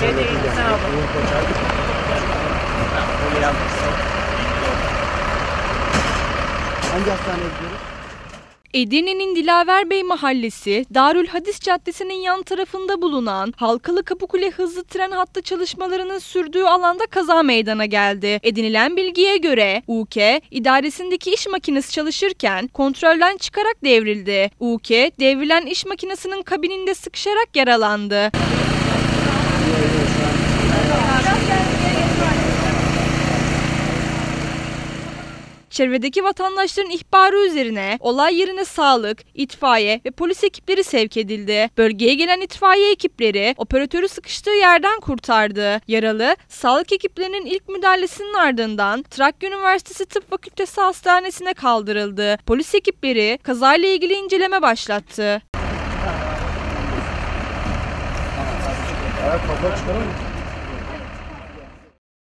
Şey sağ olun. Hangi hastaneye gidiyoruz? Edirne'nin Dilaverbey Mahallesi, Darül Hadis Caddesi'nin yan tarafında bulunan Halkalı Kapıkule hızlı tren hattı çalışmalarının sürdüğü alanda kaza meydana geldi. Edinilen bilgiye göre UK, idaresindeki iş makinesi çalışırken kontrolden çıkarak devrildi. UK, devrilen iş makinesinin kabininde sıkışarak yaralandı. Çevredeki vatandaşların ihbarı üzerine olay yerine sağlık, itfaiye ve polis ekipleri sevk edildi. Bölgeye gelen itfaiye ekipleri operatörü sıkıştığı yerden kurtardı. Yaralı, sağlık ekiplerinin ilk müdahalesinin ardından Trakya Üniversitesi Tıp Fakültesi Hastanesi'ne kaldırıldı. Polis ekipleri kazayla ilgili inceleme başlattı. Evet?